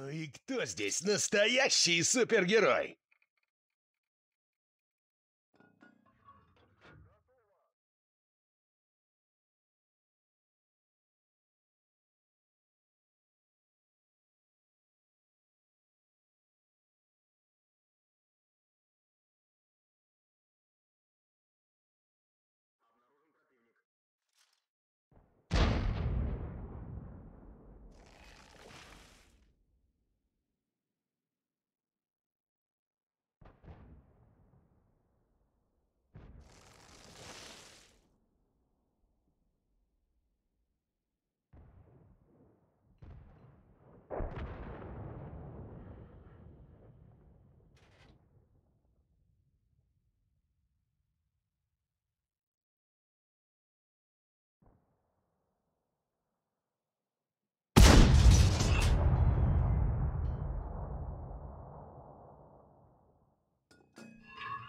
Ну и кто здесь настоящий супергерой?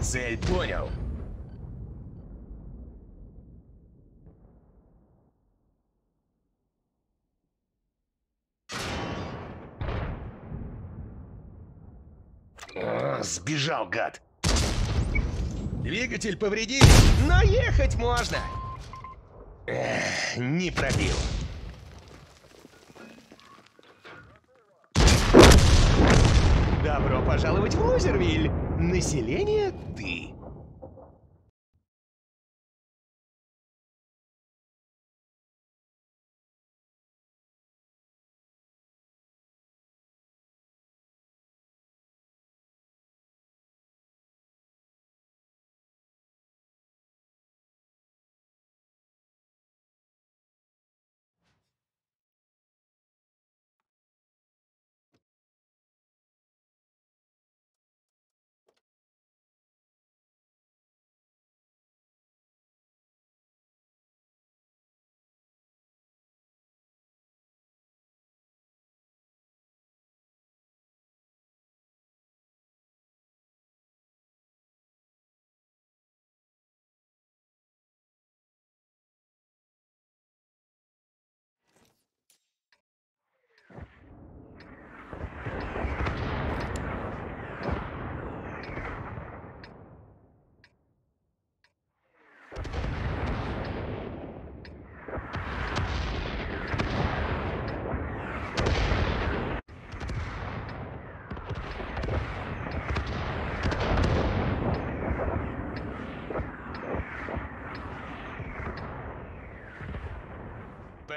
Цель понял. О, сбежал, гад. Двигатель повредили, но ехать можно. Эх, не пробил. Добро пожаловать в Лузервиль. Население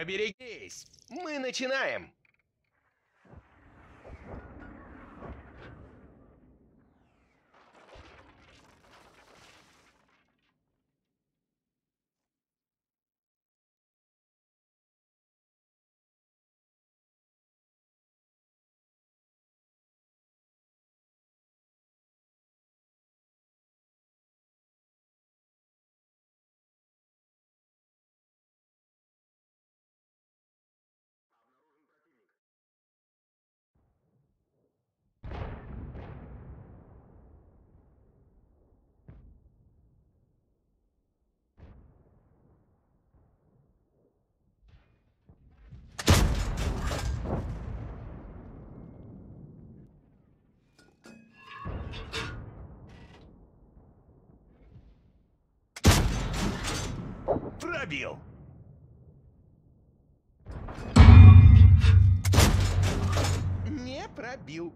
Поберегись! Мы начинаем! Пробил. Не пробил.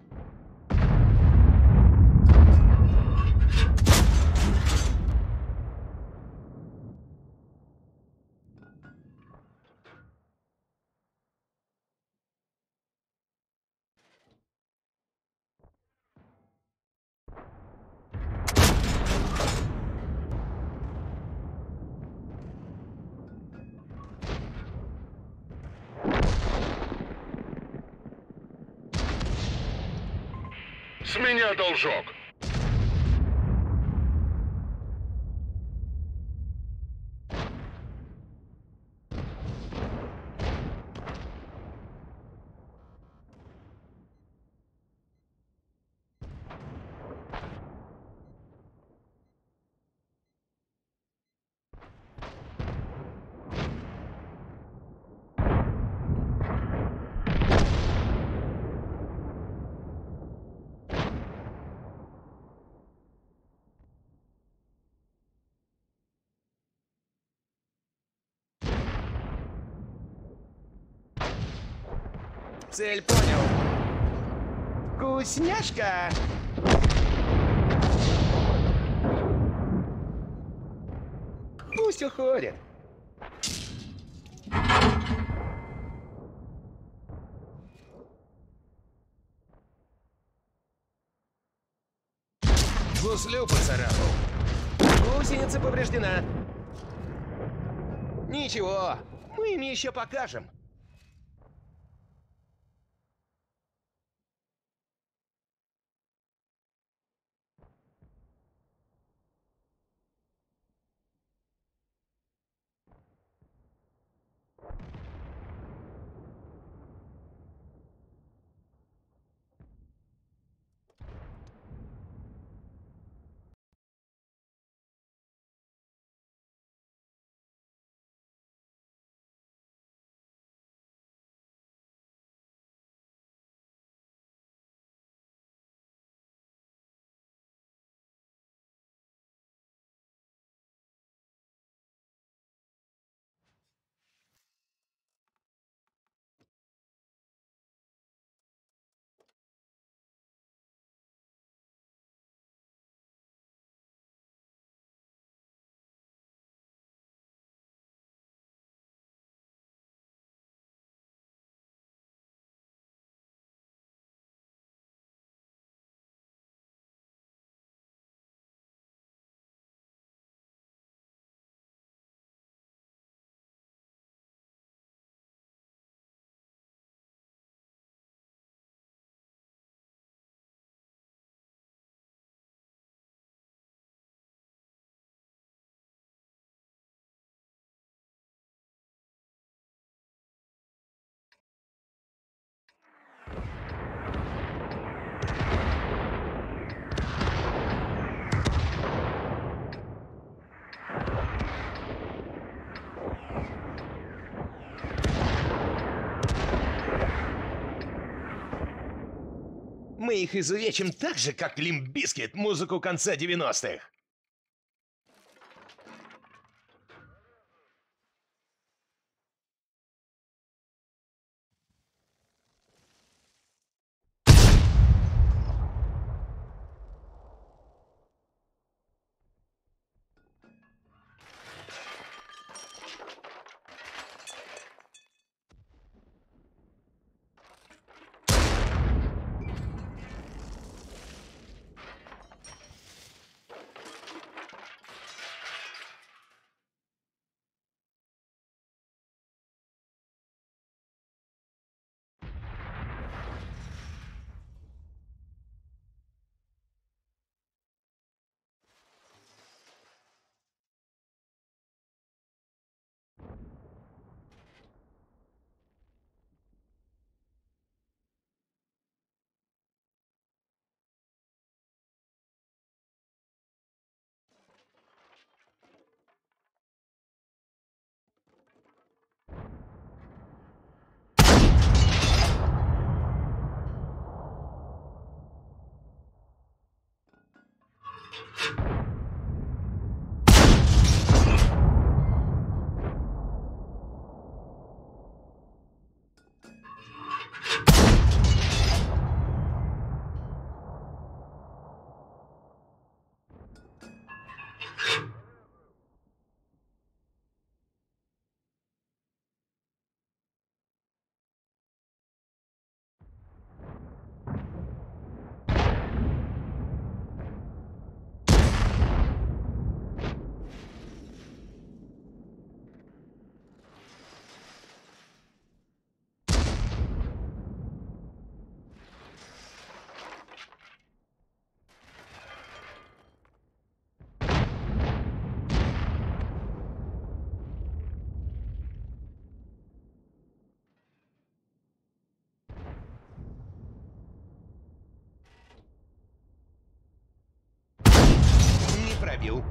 Меня должок. Цель понял. Вкусняшка! Пусть уходит. Гуслю поцарапал. Гусеница повреждена. Ничего, мы им еще покажем. Мы их изувечим так же, как Limp Bizkit музыку конца 90-х. Пробил.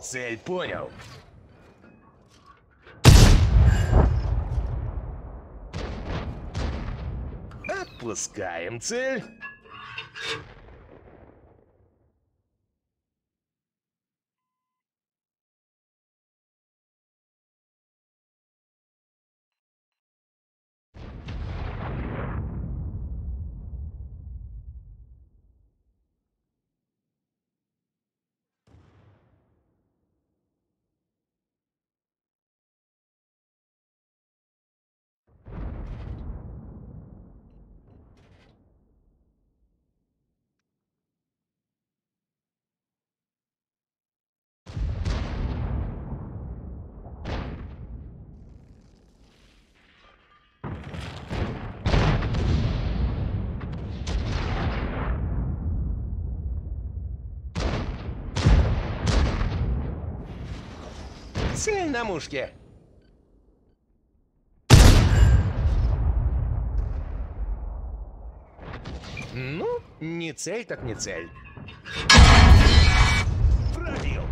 Цель понял. Отпускаем цель. Цель на мушке. Ну, не цель, так не цель. Пробил.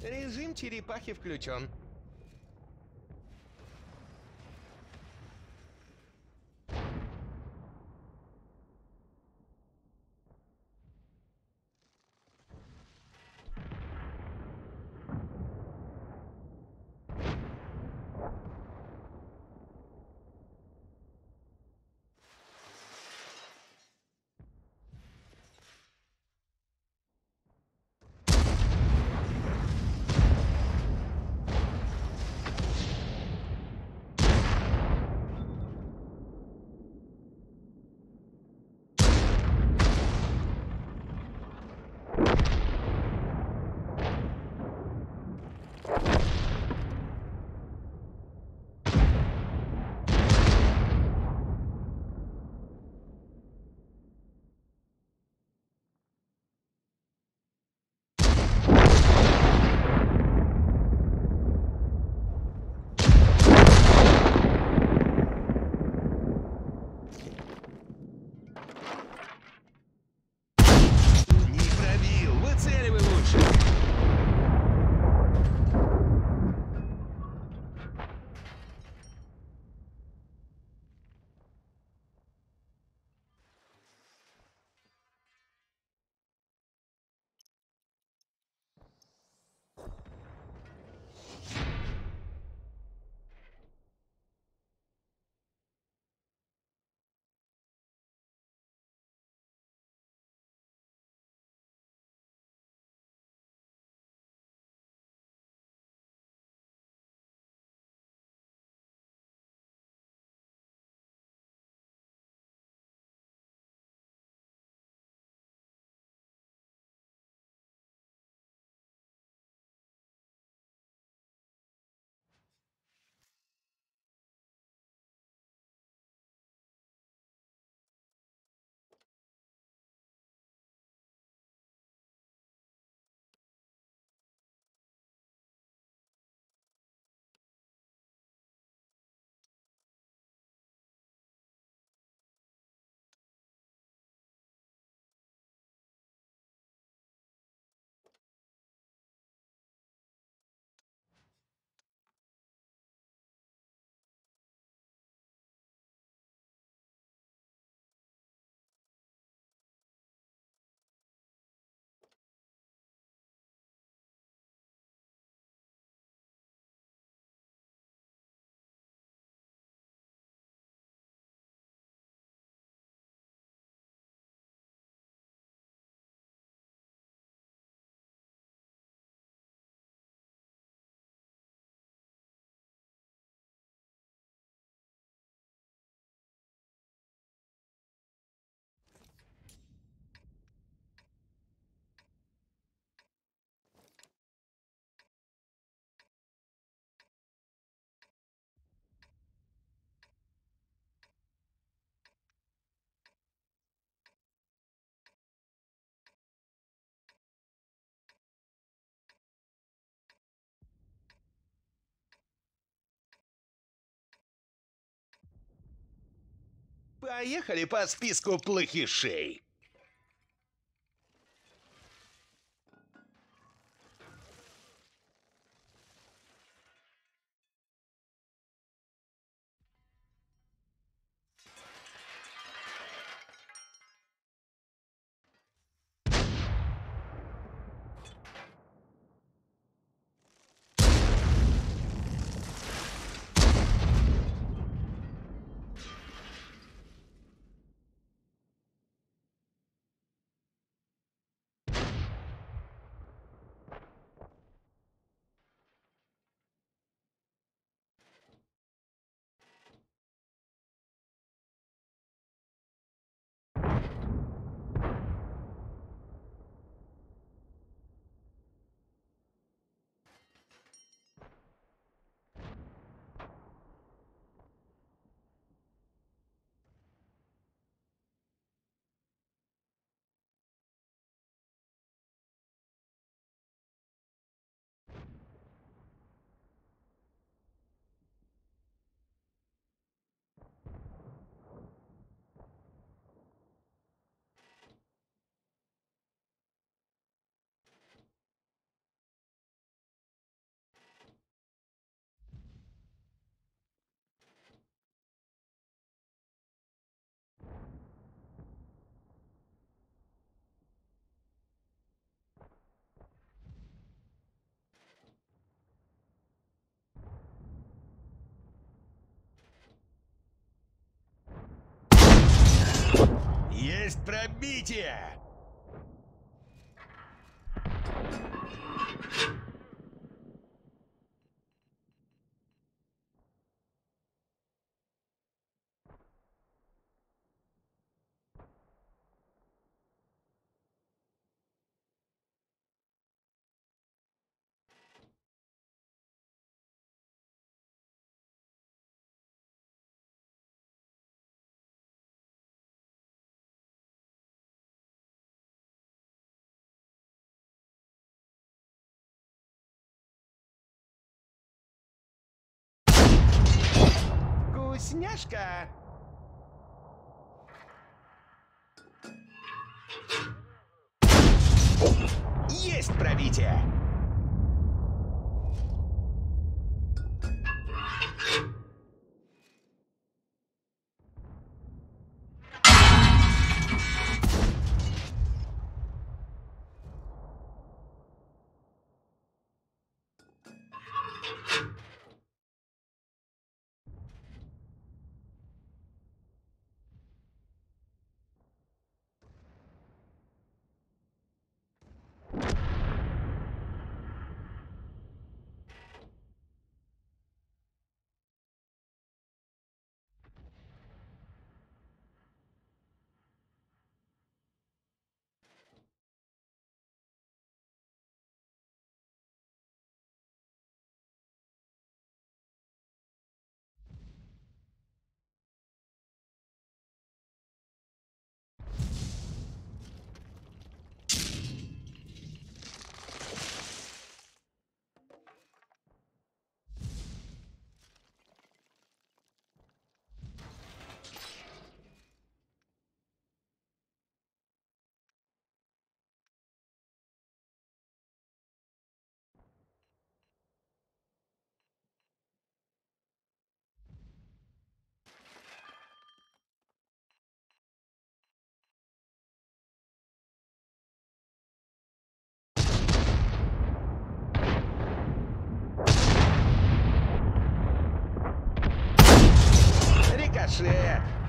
Режим черепахи включен. Поехали по списку плохишей. Есть пробитие! Вкусняшка! Есть пробитие! Рикошет!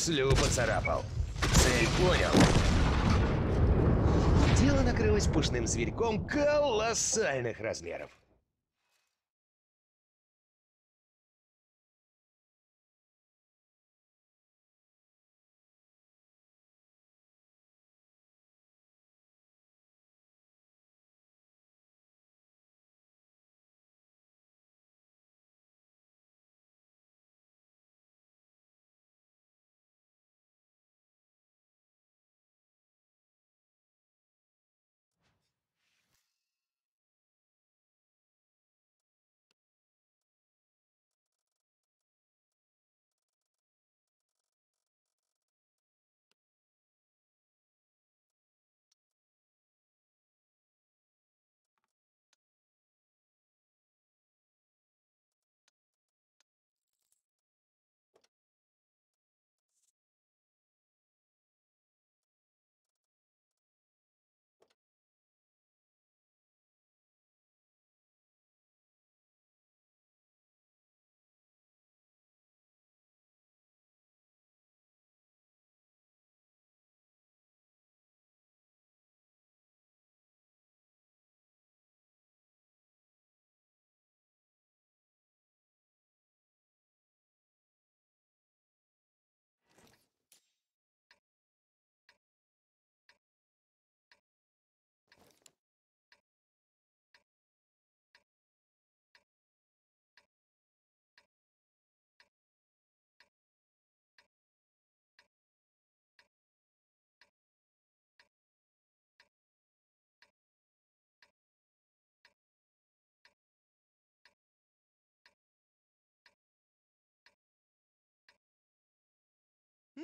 Гуслю поцарапал. Цель понял. Дело накрылось пушным зверьком колоссальных размеров.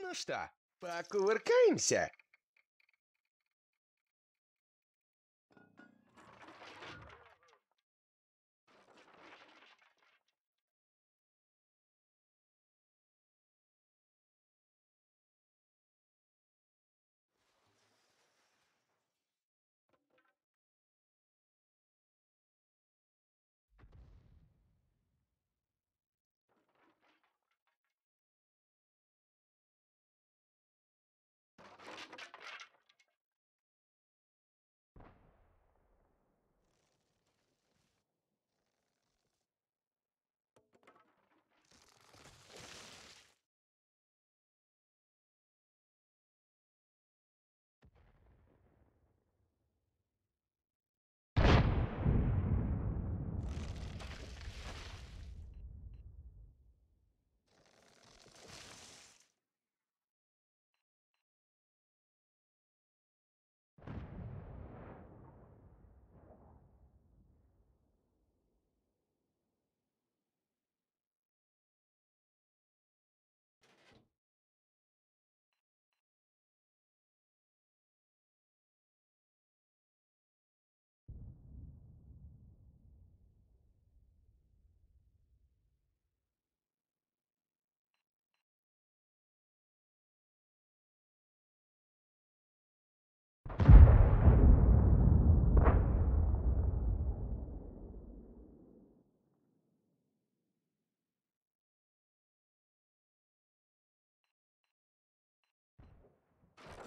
Ну что, покувыркаемся?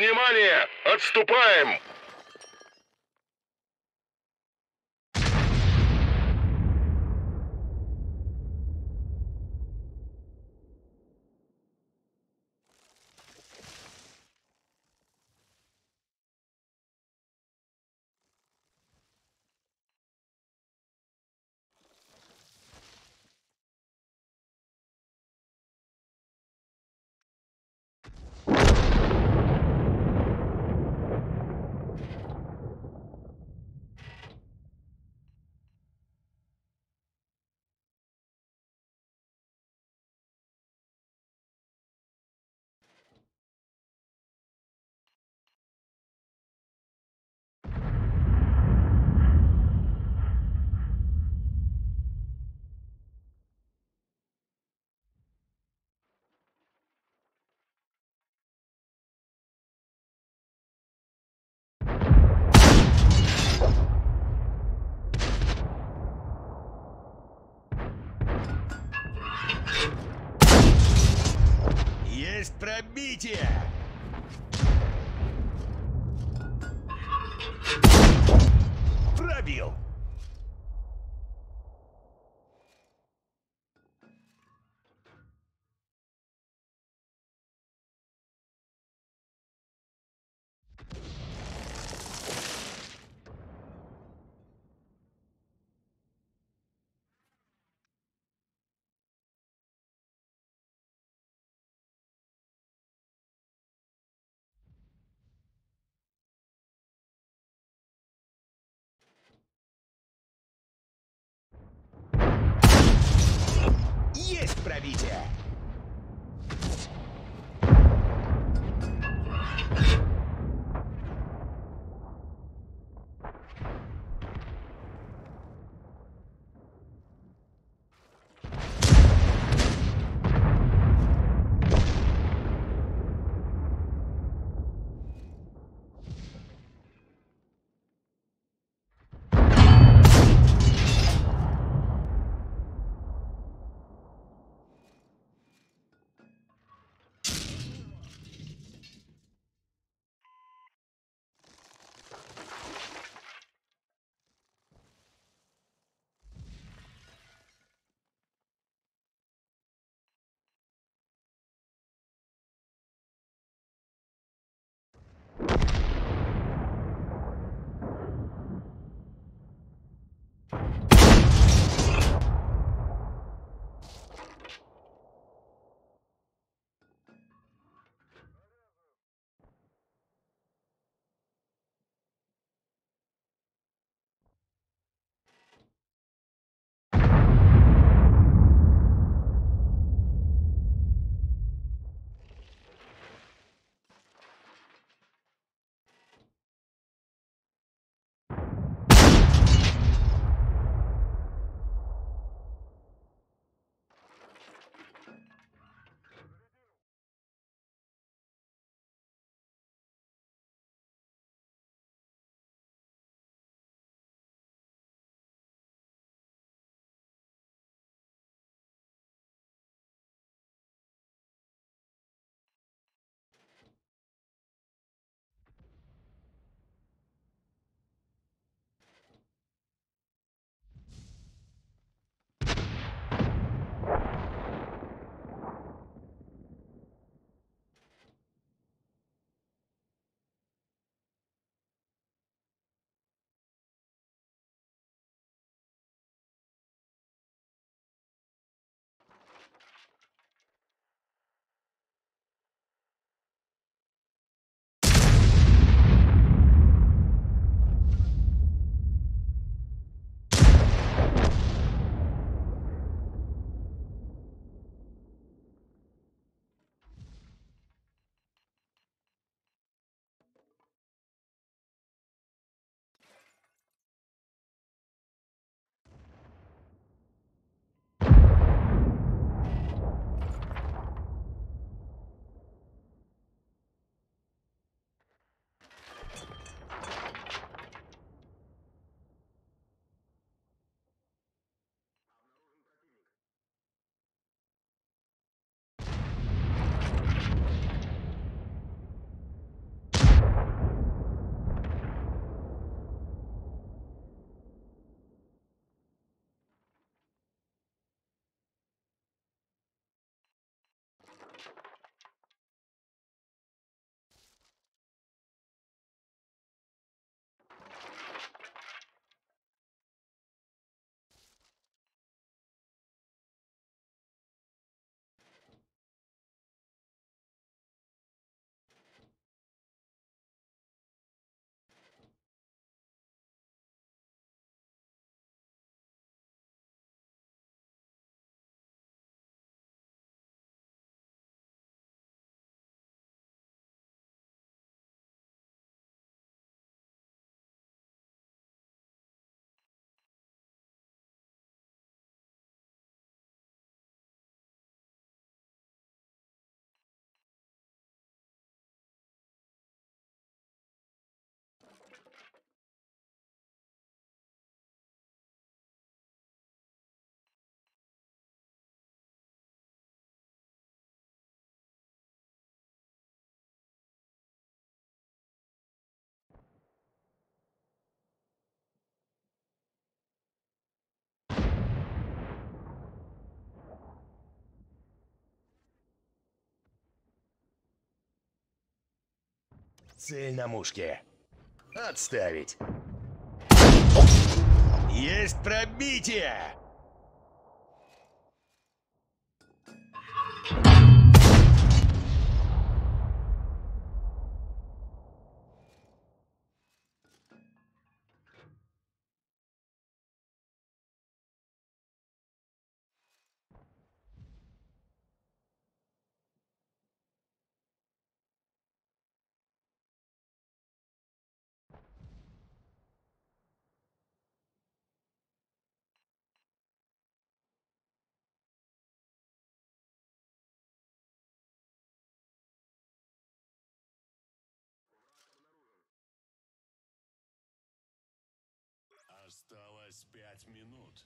Внимание! Отступаем! Есть пробитие! Пробил! Есть Цель на мушке. Отставить. Есть пробитие! Осталось пять минут.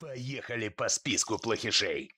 Поехали по списку плохишей.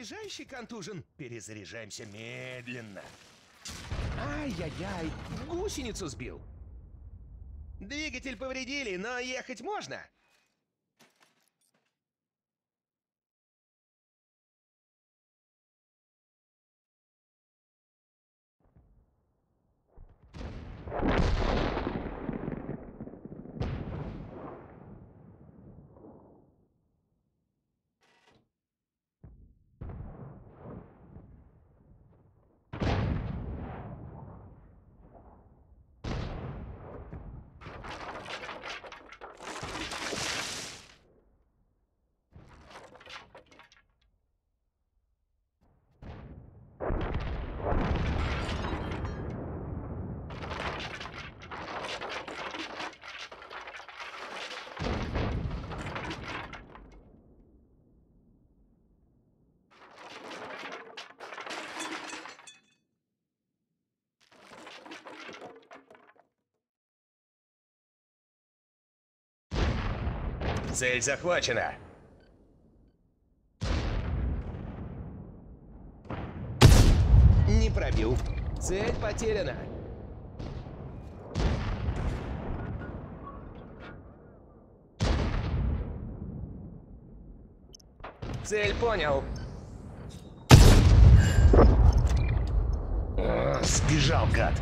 Перезаряжающий контужен. Перезаряжаемся медленно. Ай-яй-яй, гусеницу сбил. Двигатель повредили, но ехать можно. Цель захвачена. Не пробил. Цель потеряна. Цель понял. А, сбежал, гад.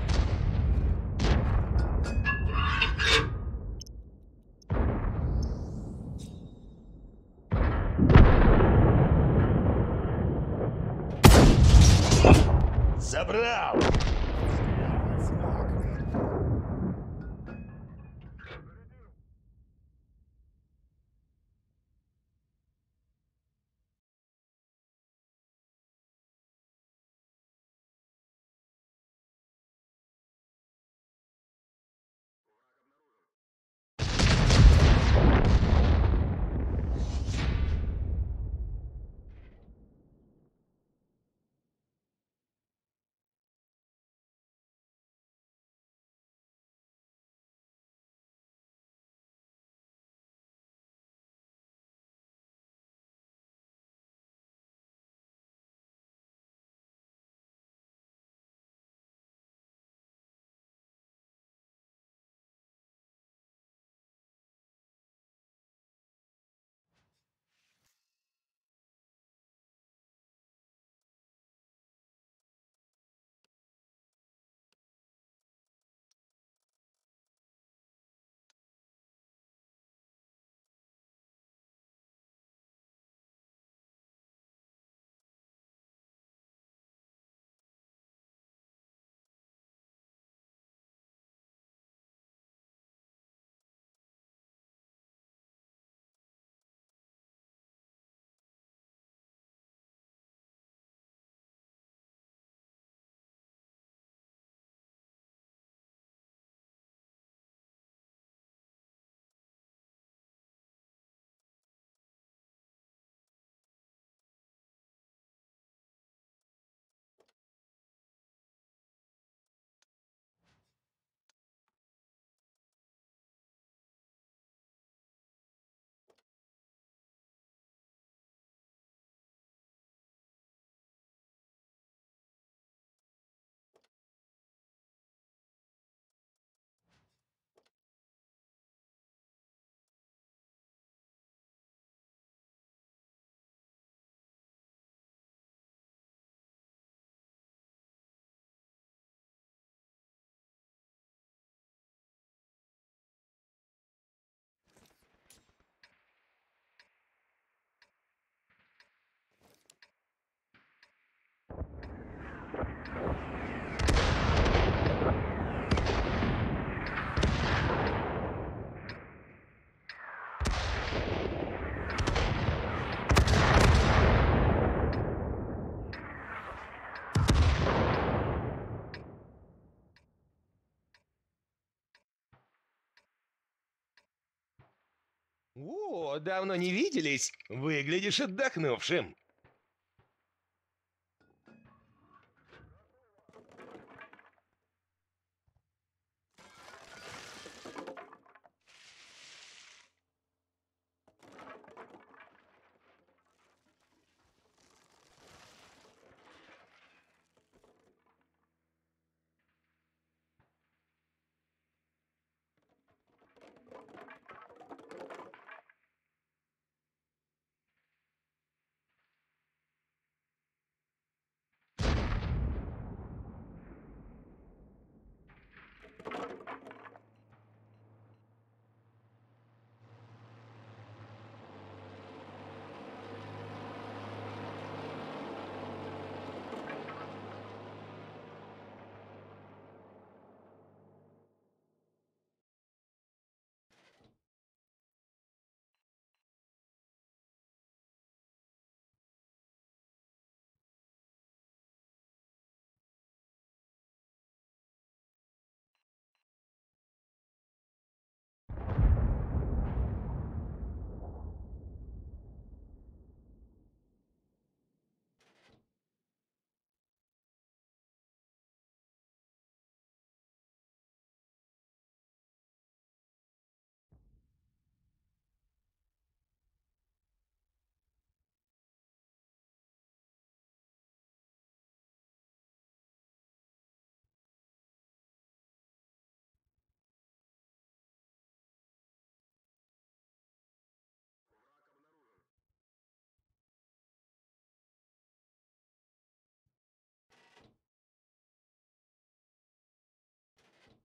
О, давно не виделись. Выглядишь отдохнувшим.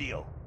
Пробил!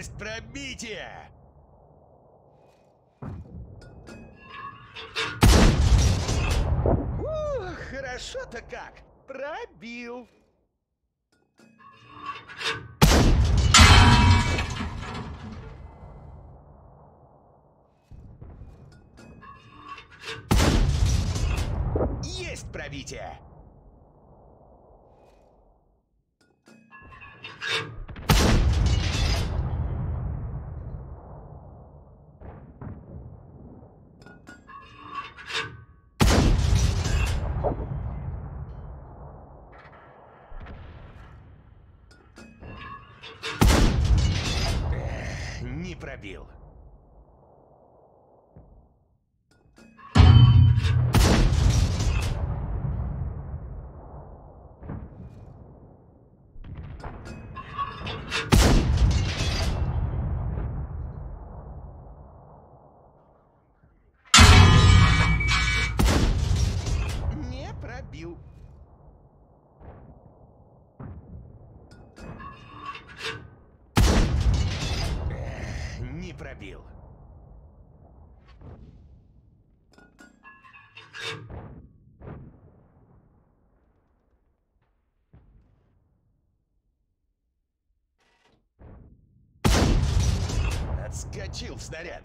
Есть пробитие! Ух, хорошо-то как! Пробил! Есть пробитие! Отскочил в снаряд.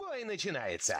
бой начинается.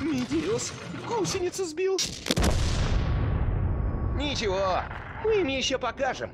Медиус гусеницу сбил. Ничего, мы им еще покажем.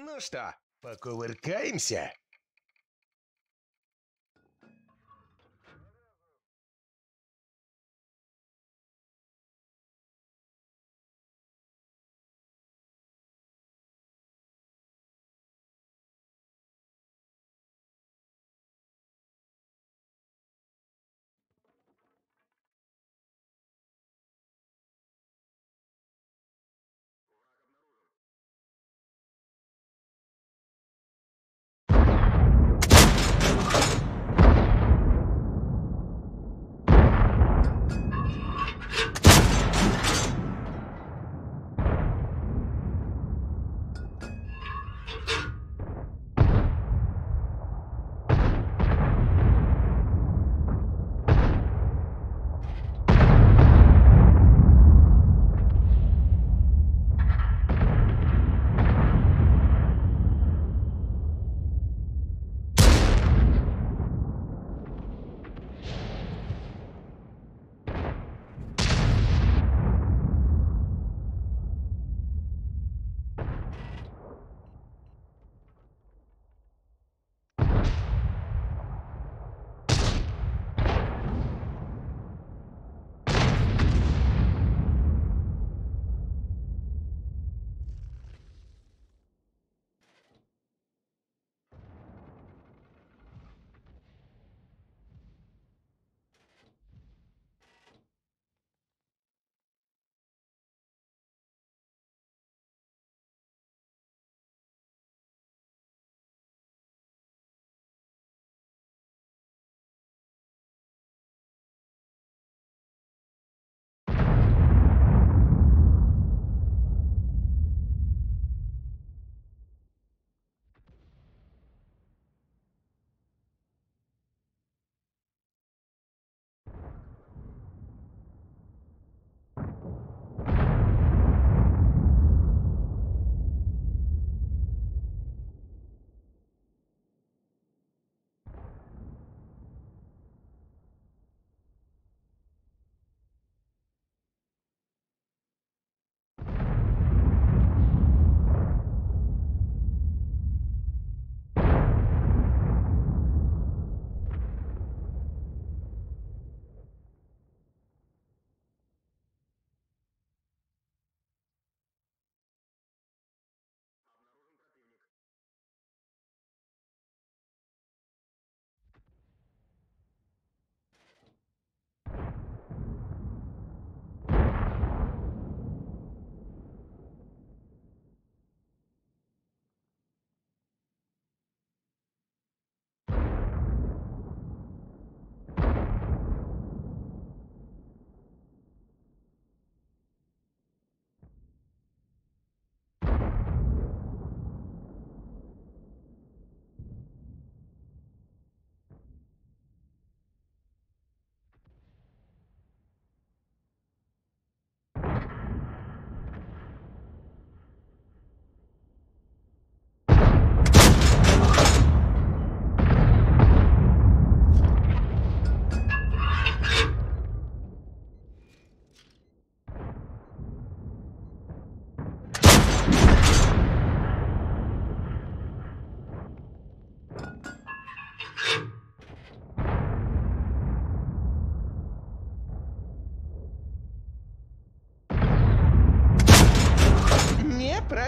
Ну что, покувыркаемся?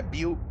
Не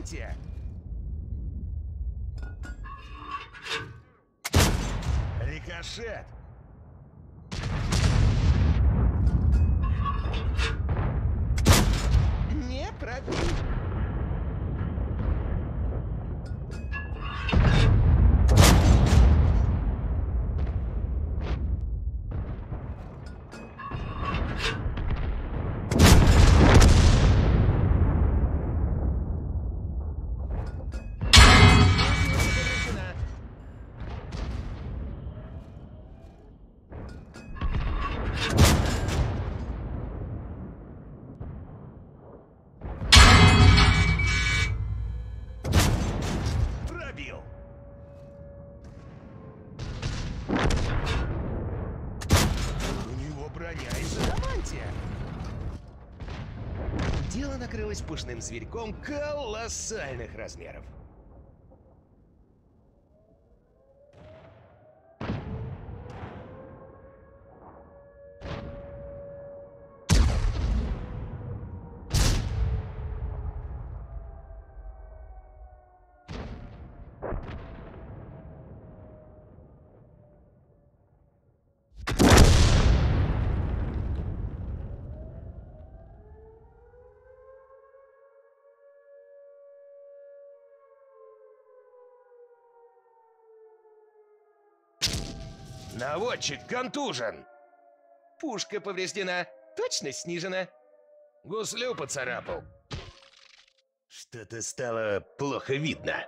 адамантия? Рикошет! Не пробил. Накрылось пушным зверьком колоссальных размеров. Наводчик контужен. Пушка повреждена. Точность снижена. Гуслю поцарапал. Что-то стало плохо видно.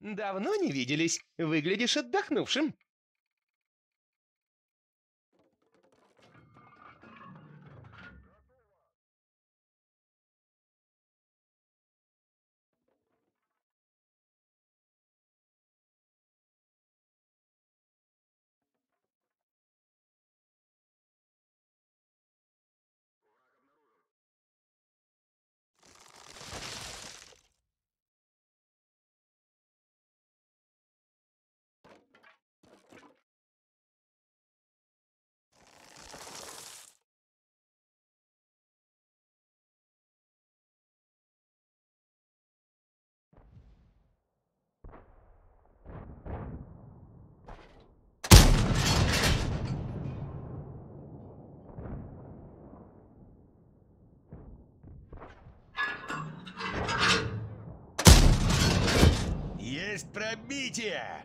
Давно не виделись. Выглядишь отдохнувшим. Есть пробитие!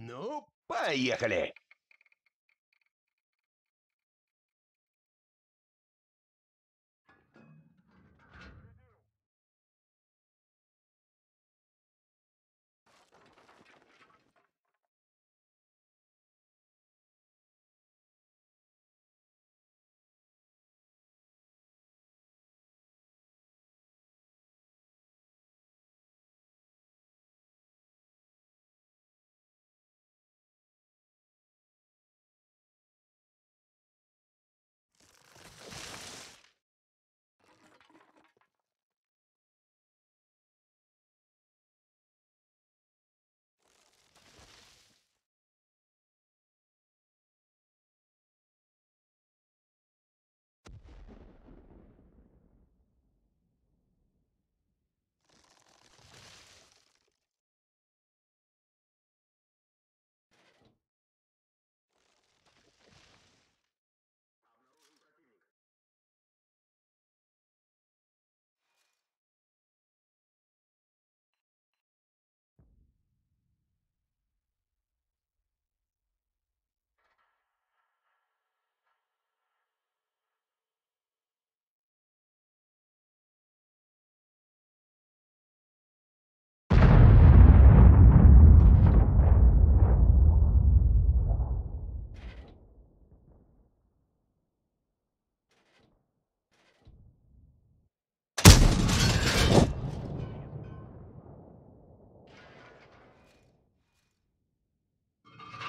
Ну, поехали!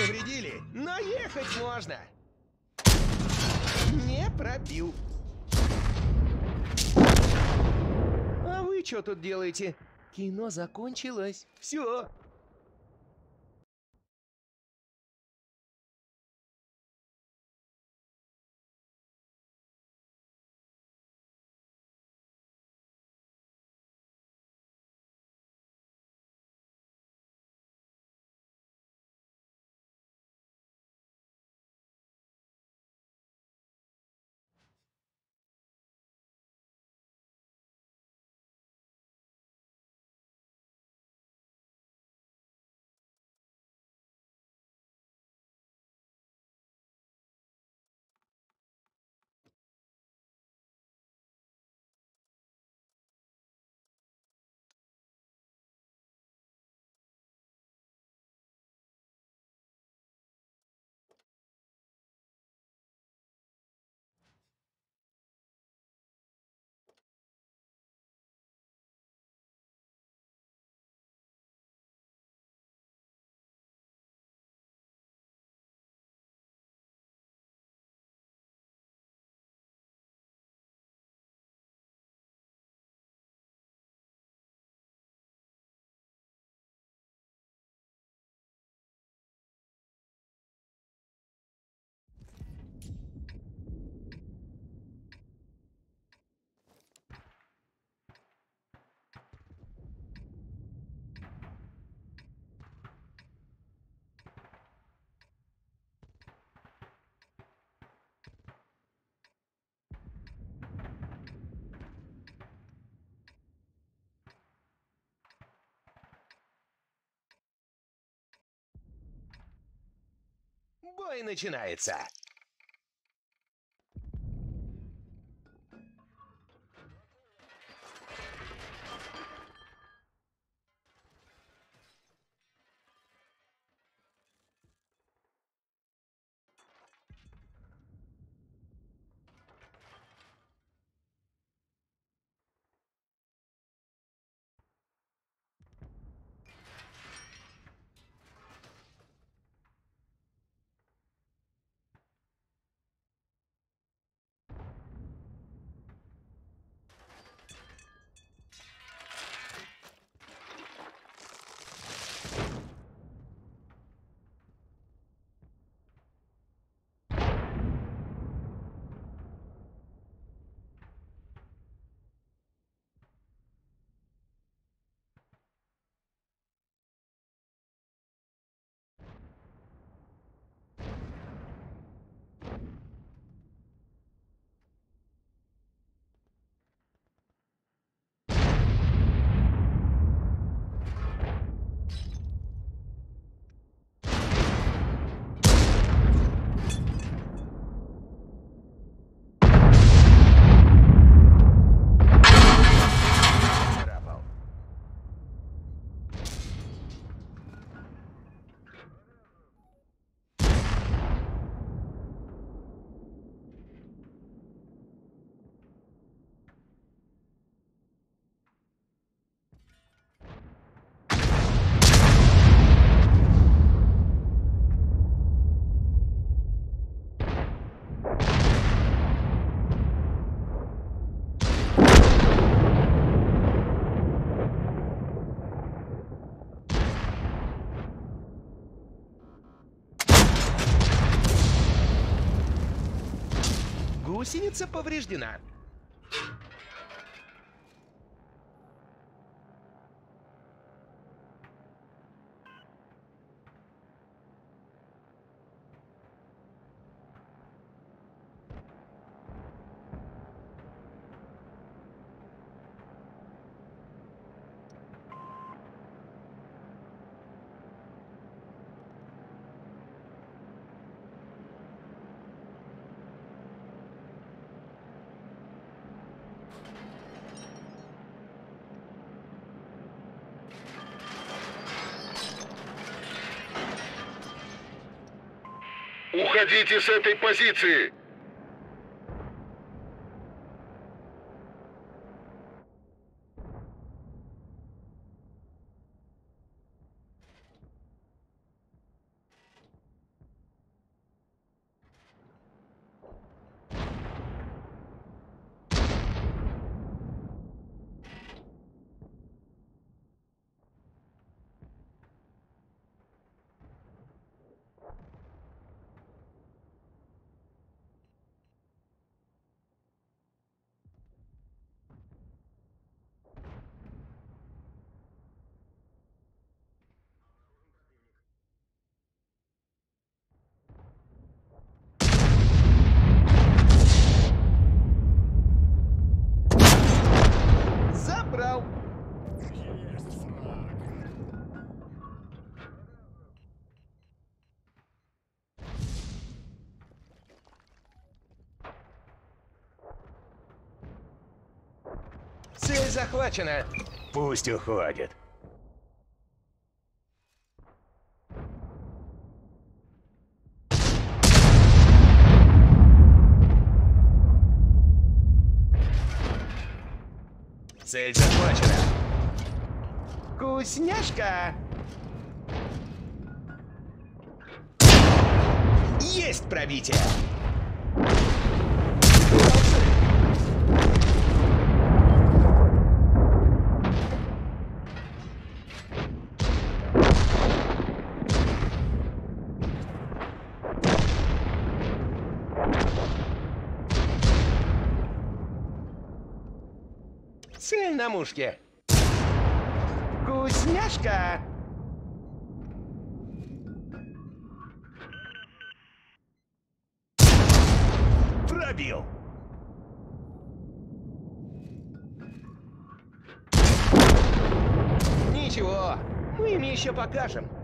повредили, но ехать можно. Не пробил. А вы что тут делаете? Кино закончилось. Все. Бой начинается. Гусеница повреждена. Уходите с этой позиции! Цель захвачена. Пусть уходит. Цель захвачена. Вкусняшка! Есть пробитие! Мушке. Вкусняшка! Пробил! Ничего, мы им еще покажем.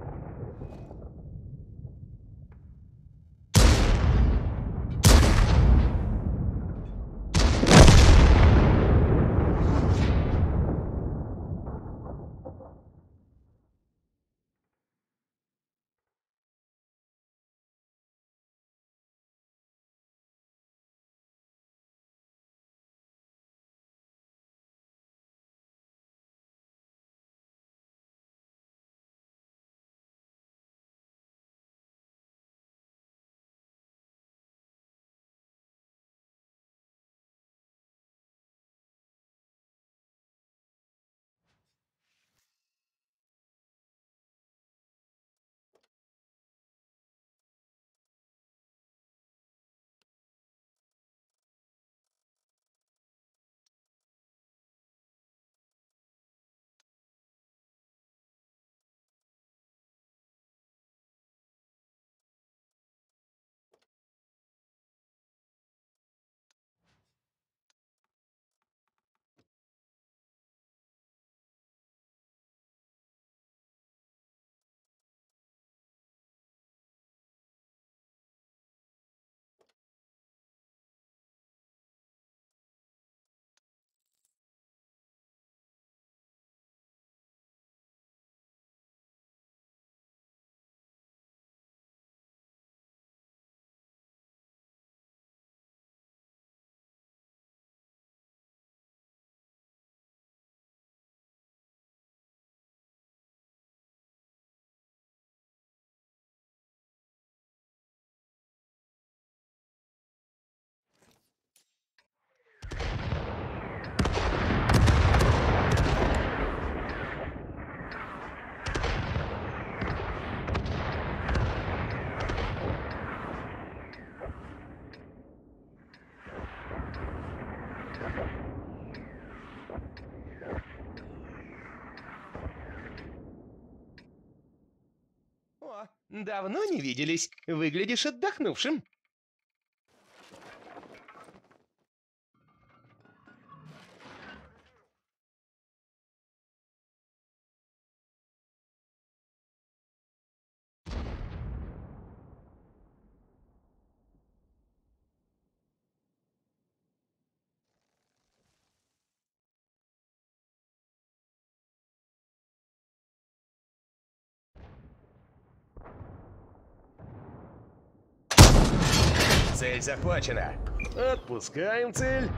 Давно не виделись. Выглядишь отдохнувшим. Цель захвачена. Отпускаем цель.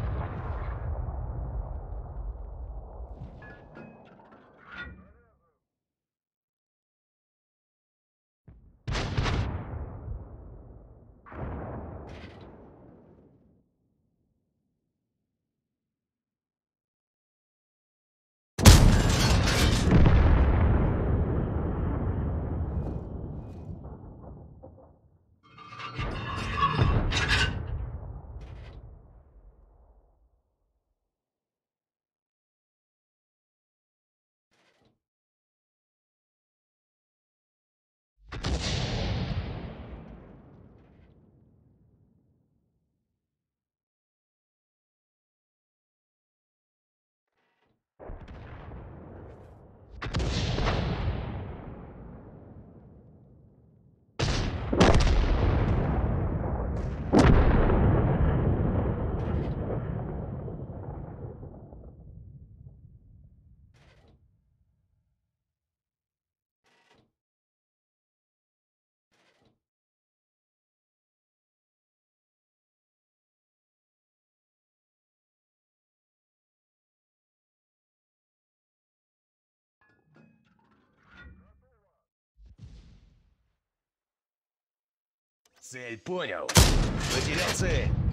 Цель понял. Потерял цель.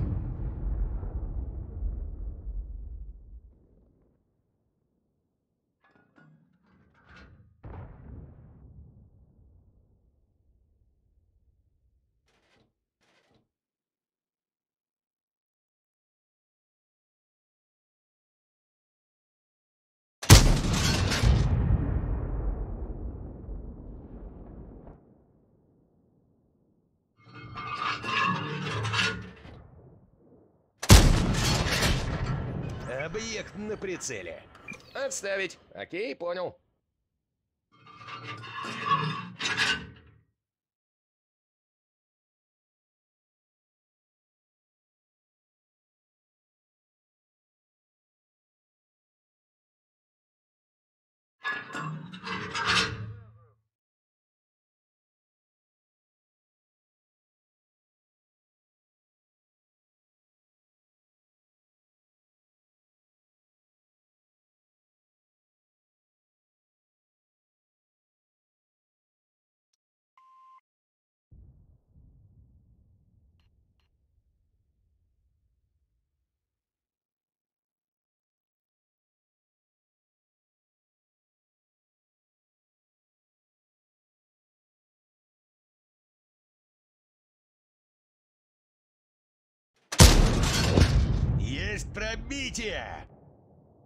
Объект на прицеле. Отставить. Окей, понял. Пробитие!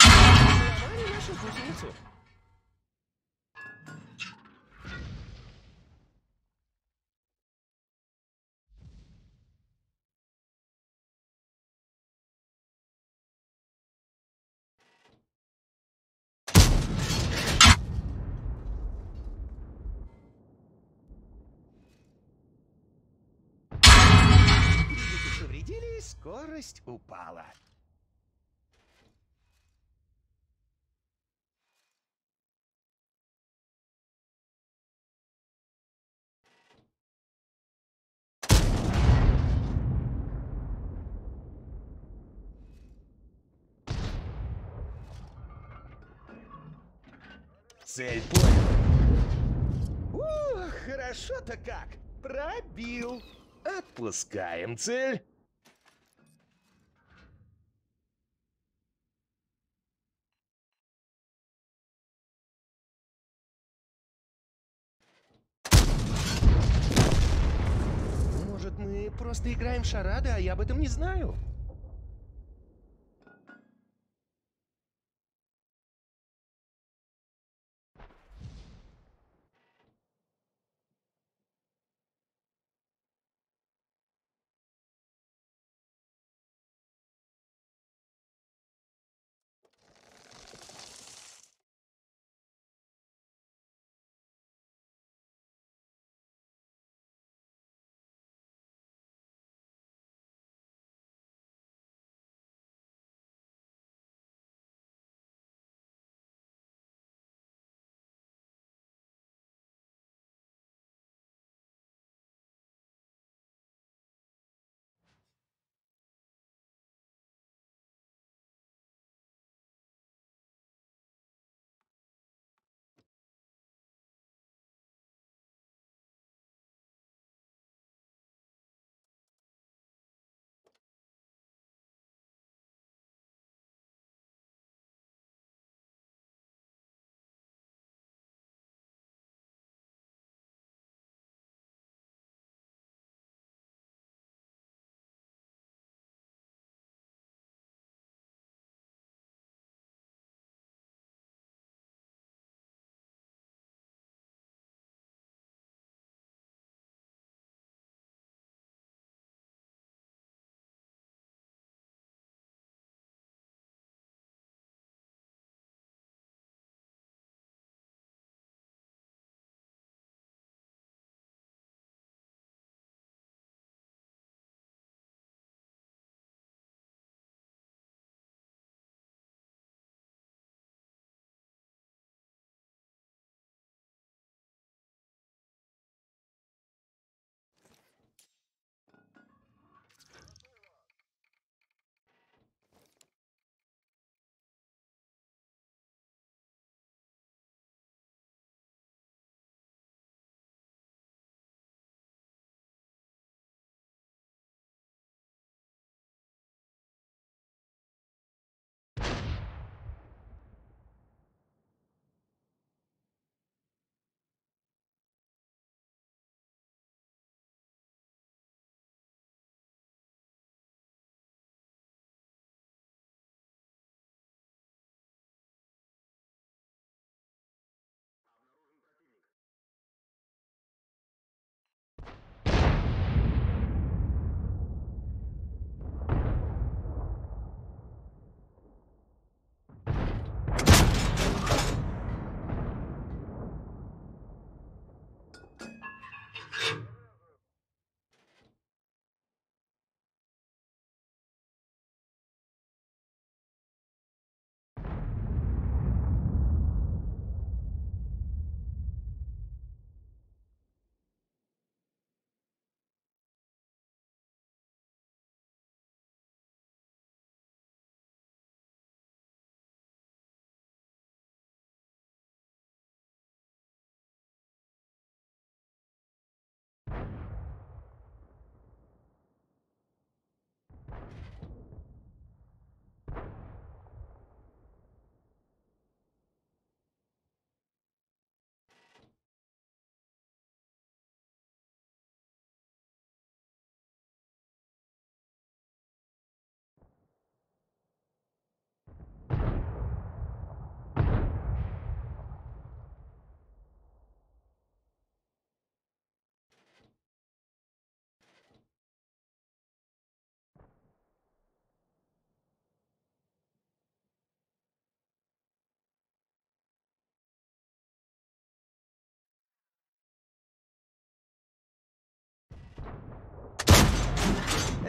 Сломали нашу скорость упала. Цель понял. Ух, хорошо-то как. Пробил. Отпускаем цель. Может, мы просто играем шарады, а я об этом не знаю?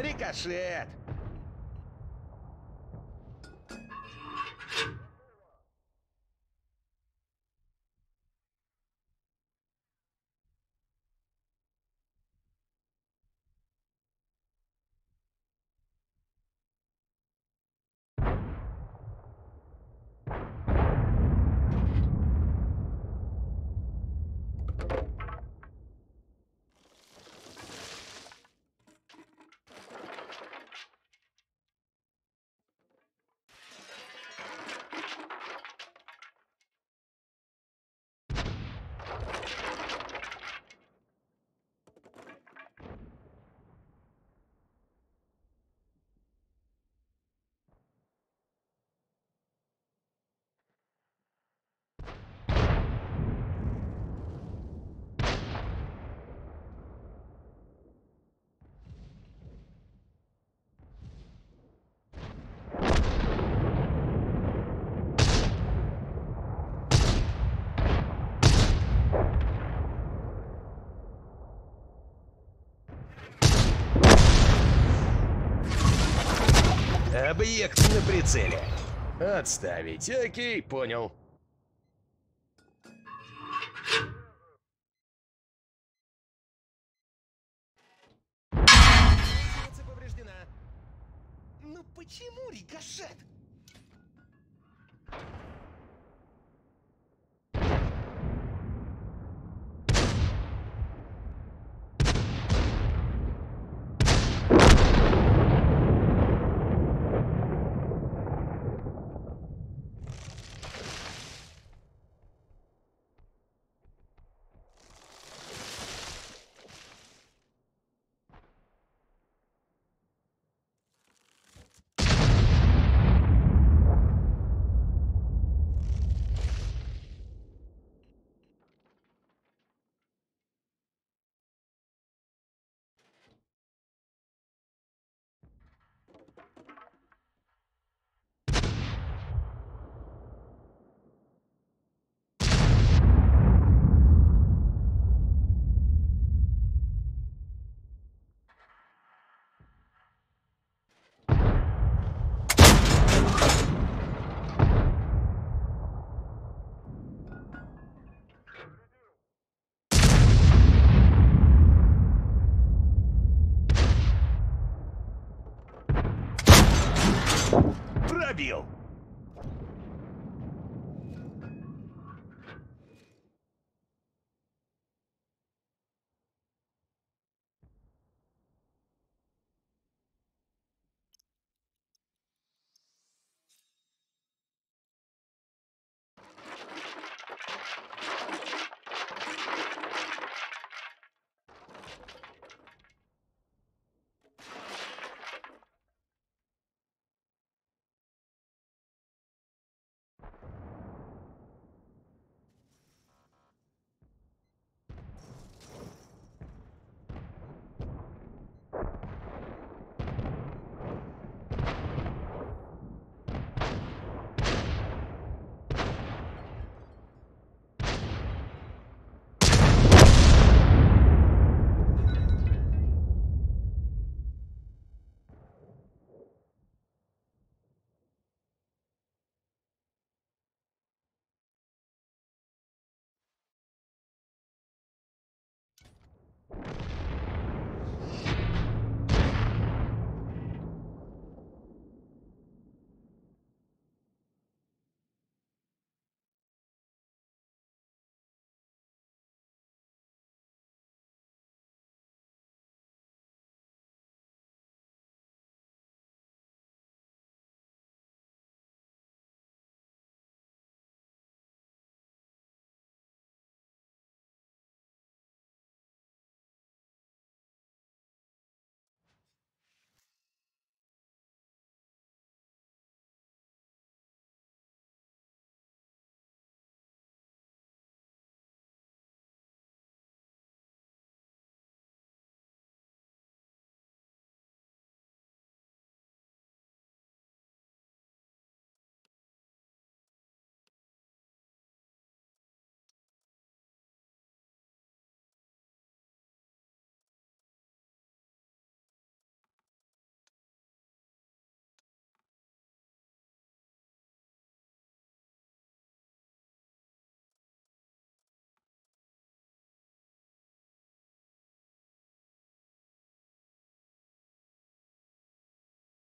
Рикошет! Объект на прицеле. Отставить. Окей, понял. Ну почему рикошет? Пробил!